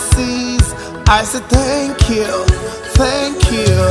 all I say thank you, thank you.